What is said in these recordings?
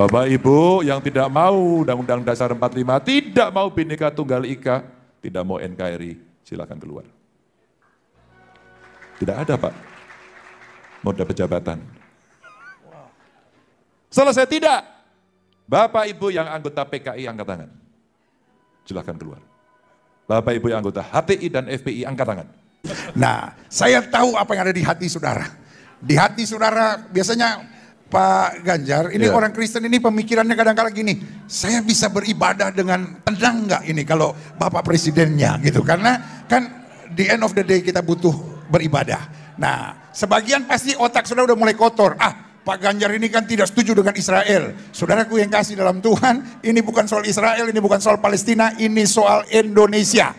Bapak Ibu yang tidak mau Undang-Undang Dasar 45, tidak mau Bhinneka Tunggal Ika, tidak mau NKRI, silakan keluar. Tidak ada Pak, mau dapat jabatan. Selesai tidak? Bapak Ibu yang anggota PKI angkat tangan. Silakan keluar. Bapak Ibu yang anggota HTI dan FPI angkat tangan. Nah, saya tahu apa yang ada di hati saudara. Di hati saudara biasanya Pak Ganjar, ini Iya. orang Kristen ini pemikirannya kadang-kadang gini, saya bisa beribadah dengan tenang nggak ini kalau Bapak Presidennya gitu. Karena kan di end of the day kita butuh beribadah. Nah, sebagian pasti otak saudara udah mulai kotor. Ah, Pak Ganjar ini kan tidak setuju dengan Israel. Saudaraku yang kasih dalam Tuhan, ini bukan soal Israel, ini bukan soal Palestina, ini soal Indonesia.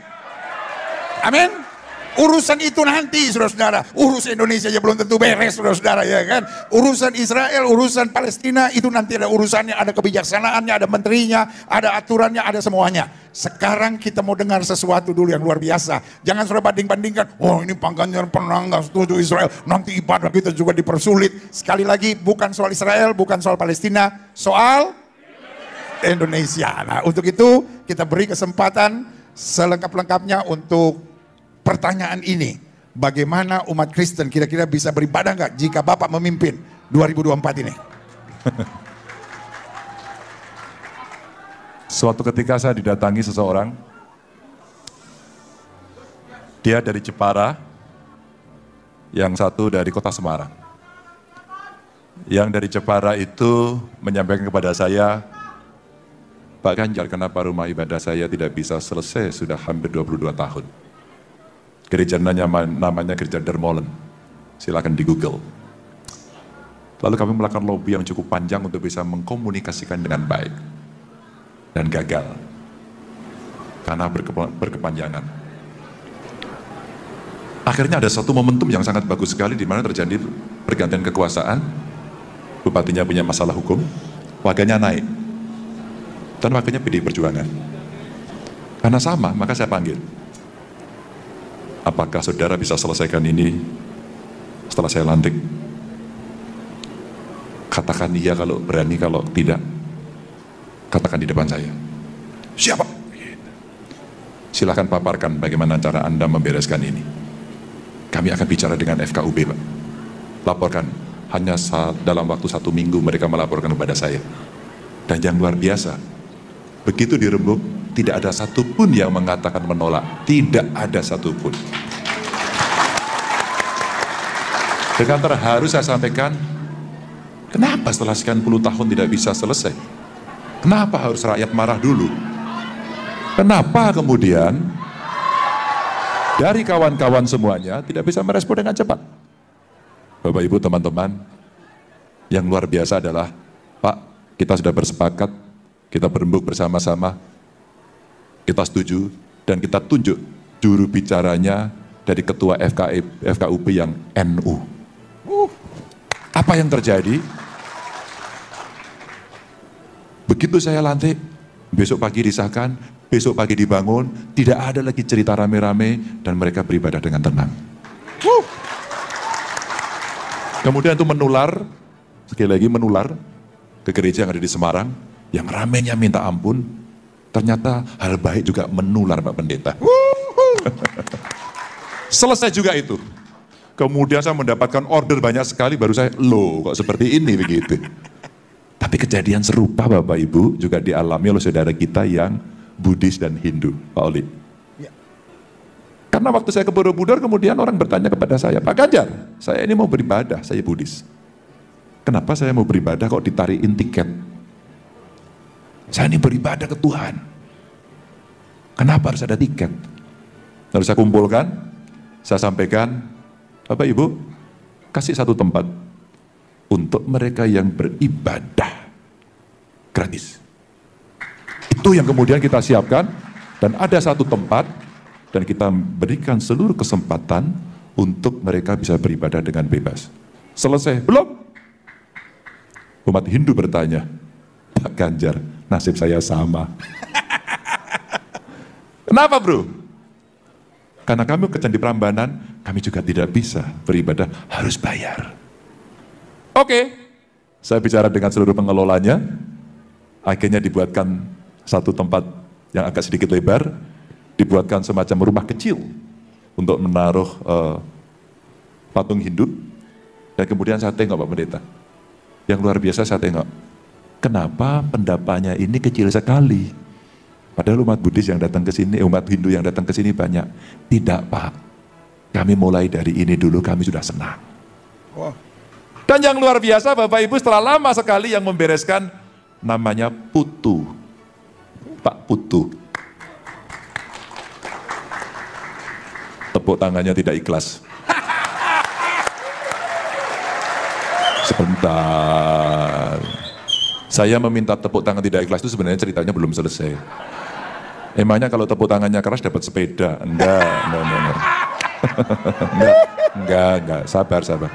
Amin. Urusan itu nanti saudara-saudara. Urus Indonesia aja belum tentu beres saudara-saudara ya kan. Urusan Israel, urusan Palestina itu nanti ada urusannya, ada kebijaksanaannya, ada menterinya, ada aturannya, ada semuanya. Sekarang kita mau dengar sesuatu dulu yang luar biasa. Jangan saudara banding-bandingkan. Oh ini Pak Ganjar pernah nggak setuju Israel. Nanti ibadah kita juga dipersulit. Sekali lagi bukan soal Israel, bukan soal Palestina. Soal Indonesia. Nah untuk itu kita beri kesempatan selengkap-lengkapnya untuk pertanyaan ini. Bagaimana umat Kristen kira-kira bisa beribadah nggak jika Bapak memimpin 2024 ini? Suatu ketika saya didatangi seseorang, dia dari Jepara, yang satu dari kota Semarang. Yang dari Jepara itu menyampaikan kepada saya, Pak Ganjar, kenapa rumah ibadah saya tidak bisa selesai sudah hampir 22 tahun? Gereja namanya, Gereja Dermolen. Silakan di Google. Lalu kami melakukan lobby yang cukup panjang untuk bisa mengkomunikasikan dengan baik dan gagal karena berkepa- berkepanjangan. Akhirnya ada satu momentum yang sangat bagus sekali di mana terjadi pergantian kekuasaan. Bupatinya punya masalah hukum, wakilnya naik. Dan wakilnya PDI Perjuangan. Karena sama, maka saya panggil. Apakah saudara bisa selesaikan ini setelah saya lantik? Katakan iya kalau berani, kalau tidak, katakan di depan saya. Siapa? Silahkan paparkan bagaimana cara Anda membereskan ini. Kami akan bicara dengan FKUB, Pak. Laporkan. Hanya saat dalam waktu satu minggu mereka melaporkan kepada saya. Dan yang luar biasa, begitu dirembuk, tidak ada satupun yang mengatakan menolak. Tidak ada satupun. Dengan terharu saya sampaikan, kenapa setelah sekian puluh tahun tidak bisa selesai? Kenapa harus rakyat marah dulu? Kenapa kemudian dari kawan-kawan semuanya tidak bisa merespon dengan cepat? Bapak Ibu teman-teman, yang luar biasa adalah Pak, kita sudah bersepakat, kita berembuk bersama-sama, kita setuju, dan kita tunjuk juru bicaranya dari ketua FKI, FKUP yang NU. Apa yang terjadi? Begitu saya lantik, besok pagi disahkan, besok pagi dibangun, tidak ada lagi cerita rame-rame, dan mereka beribadah dengan tenang. Kemudian itu menular, sekali lagi menular ke gereja yang ada di Semarang, yang ramenya minta ampun, ternyata hal baik juga menular Pak Pendeta. Selesai juga itu. Kemudian saya mendapatkan order banyak sekali, baru saya, loh kok seperti ini begitu. Tapi kejadian serupa Bapak Ibu juga dialami oleh saudara kita yang Buddhis dan Hindu, Pak Oli. Karena waktu saya ke Borobudur kemudian orang bertanya kepada saya, Pak Ganjar, saya ini mau beribadah, saya Buddhis. Kenapa saya mau beribadah kok ditarikin tiket? Saya ini beribadah ke Tuhan. Kenapa harus ada tiket? Lalu saya kumpulkan, saya sampaikan, Bapak Ibu, kasih satu tempat untuk mereka yang beribadah gratis. Itu yang kemudian kita siapkan dan ada satu tempat dan kita berikan seluruh kesempatan untuk mereka bisa beribadah dengan bebas. Selesai? Belum? Umat Hindu bertanya, Pak Ganjar, nasib saya sama. Kenapa bro? Karena kami kerja di Prambanan, kami juga tidak bisa beribadah, harus bayar. Oke, saya bicara dengan seluruh pengelolanya, Akhirnya dibuatkan satu tempat yang agak sedikit lebar, dibuatkan semacam rumah kecil untuk menaruh uh, patung Hindu. Dan kemudian saya tengok Pak Pendeta. Yang luar biasa saya tengok. Kenapa pendapatnya ini kecil sekali? Padahal umat Buddhis yang datang ke sini, umat Hindu yang datang ke sini banyak. Tidak Pak, kami mulai dari ini dulu, kami sudah senang. Dan yang luar biasa Bapak Ibu setelah lama sekali yang membereskan namanya Putu. Pak Putu. Tepuk tangannya tidak ikhlas. Sebentar. Saya meminta tepuk tangan tidak ikhlas itu sebenarnya ceritanya belum selesai. Emangnya kalau tepuk tangannya keras dapat sepeda? Enggak, enggak, enggak. enggak. enggak, enggak, enggak, sabar, sabar.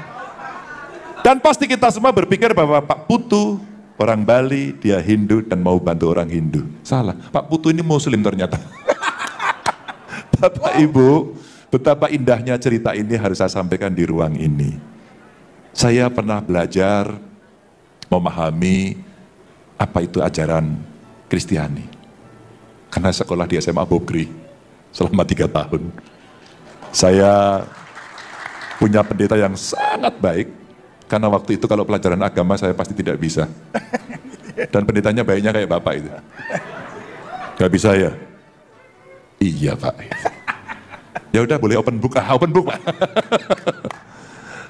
Dan pasti kita semua berpikir bahwa Pak Putu orang Bali, dia Hindu dan mau bantu orang Hindu. Salah, Pak Putu ini Muslim ternyata. Bapak Ibu, betapa indahnya cerita ini harus saya sampaikan di ruang ini. Saya pernah belajar memahami apa itu ajaran Kristiani. Karena sekolah di SMA Bogri selama tiga tahun. Saya punya pendeta yang sangat baik, karena waktu itu kalau pelajaran agama saya pasti tidak bisa. Dan pendetanya baiknya kayak bapak itu. Gak bisa ya? Iya pak. Ya udah boleh open book, ah, open book pak.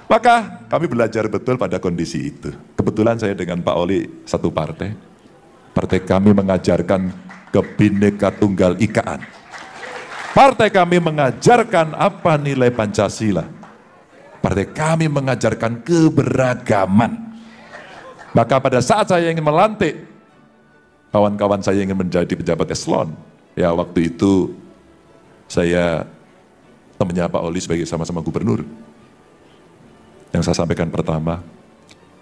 Maka kami belajar betul pada kondisi itu. Kebetulan saya dengan Pak Oli satu partai. Partai kami mengajarkan kebineka tunggal ikaan Partai kami mengajarkan apa nilai Pancasila. Partai kami mengajarkan keberagaman. Maka pada saat saya ingin melantik, kawan-kawan saya ingin menjadi pejabat eselon. Ya waktu itu saya temannya Pak Oli sebagai sama-sama gubernur. Yang saya sampaikan pertama,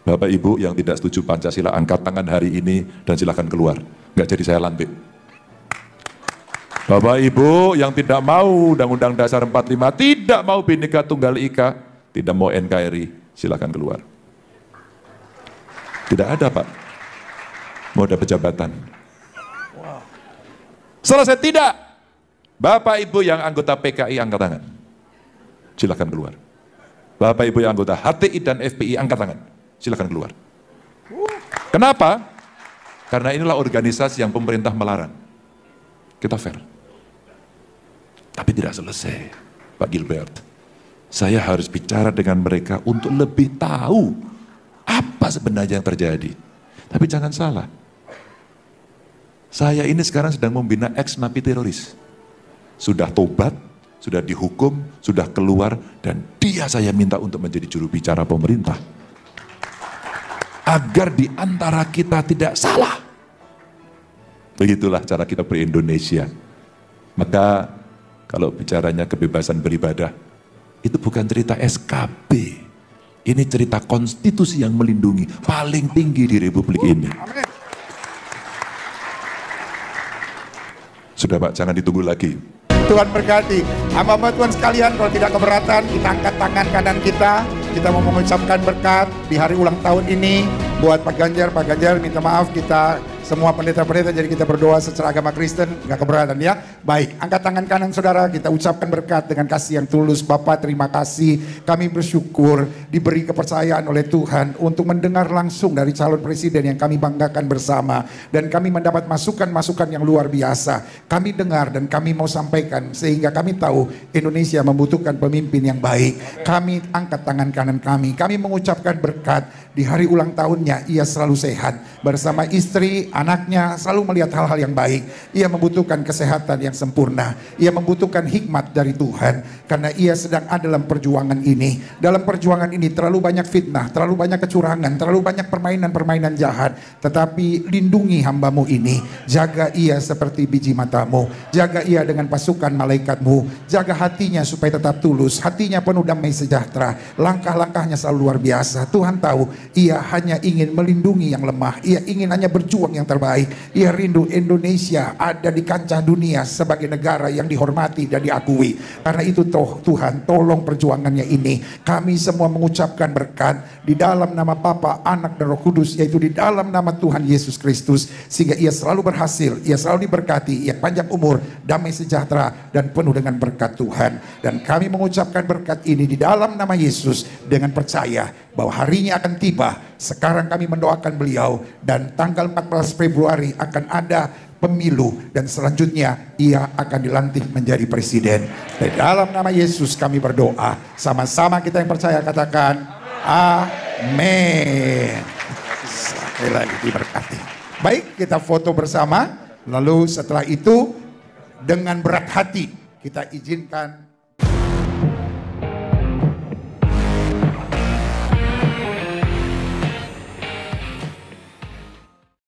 Bapak Ibu yang tidak setuju Pancasila angkat tangan hari ini dan silahkan keluar. Nggak jadi saya lantik. Bapak Ibu yang tidak mau Undang-Undang Dasar 45, tidak mau Bhinneka Tunggal Ika, tidak mau NKRI, silakan keluar. Tidak ada Pak. Mau ada pejabatan. Selesai tidak. Bapak Ibu yang anggota PKI angkat tangan. Silakan keluar. Bapak Ibu yang anggota HTI dan FPI angkat tangan. Silakan keluar. Kenapa? Karena inilah organisasi yang pemerintah melarang. Kita fair. Tapi tidak selesai, Pak Gilbert. Saya harus bicara dengan mereka untuk lebih tahu apa sebenarnya yang terjadi. Tapi jangan salah. Saya ini sekarang sedang membina ex napi teroris. Sudah tobat, sudah dihukum, sudah keluar, dan dia saya minta untuk menjadi juru bicara pemerintah. Agar di antara kita tidak salah. Begitulah cara kita ber-Indonesia. Maka kalau bicaranya kebebasan beribadah, itu bukan cerita SKB. Ini cerita konstitusi yang melindungi paling tinggi di republik ini. Sudah Pak, jangan ditunggu lagi. Tuhan berkati. Hamba Tuhan sekalian, kalau tidak keberatan, kita angkat tangan kanan kita. Kita mau mengucapkan berkat di hari ulang tahun ini. Buat Pak Ganjar, Pak Ganjar minta maaf kita semua pendeta-pendeta jadi kita berdoa secara agama Kristen nggak keberatan ya. Baik angkat tangan kanan saudara. Kita ucapkan berkat dengan kasih yang tulus. Bapak terima kasih. Kami bersyukur diberi kepercayaan oleh Tuhan untuk mendengar langsung dari calon presiden yang kami banggakan bersama. Dan kami mendapat masukan-masukan yang luar biasa. Kami dengar dan kami mau sampaikan sehingga kami tahu Indonesia membutuhkan pemimpin yang baik. Kami angkat tangan kanan kami. Kami mengucapkan berkat di hari ulang tahunnya. Ia selalu sehat. Bersama istri anaknya selalu melihat hal-hal yang baik. Ia membutuhkan kesehatan yang sempurna. Ia membutuhkan hikmat dari Tuhan. Karena ia sedang ada dalam perjuangan ini. Dalam perjuangan ini terlalu banyak fitnah, terlalu banyak kecurangan, terlalu banyak permainan-permainan jahat. Tetapi lindungi hambamu ini. Jaga ia seperti biji matamu. Jaga ia dengan pasukan malaikatmu. Jaga hatinya supaya tetap tulus. Hatinya penuh damai sejahtera. Langkah-langkahnya selalu luar biasa. Tuhan tahu ia hanya ingin melindungi yang lemah. Ia ingin hanya berjuang yang yang terbaik. Ia rindu Indonesia ada di kancah dunia sebagai negara yang dihormati dan diakui. Karena itu toh Tuhan tolong perjuangannya ini. Kami semua mengucapkan berkat di dalam nama Bapa, Anak dan Roh Kudus yaitu di dalam nama Tuhan Yesus Kristus sehingga ia selalu berhasil, ia selalu diberkati, ia panjang umur, damai sejahtera dan penuh dengan berkat Tuhan. Dan kami mengucapkan berkat ini di dalam nama Yesus dengan percaya bahwa harinya akan tiba. Sekarang kami mendoakan beliau dan tanggal 14 Februari akan ada pemilu dan selanjutnya ia akan dilantik menjadi presiden. Di dalam nama Yesus kami berdoa. Sama-sama kita yang percaya katakan amin. Sekali lagi diberkati. Baik, kita foto bersama. Lalu setelah itu dengan berat hati kita izinkan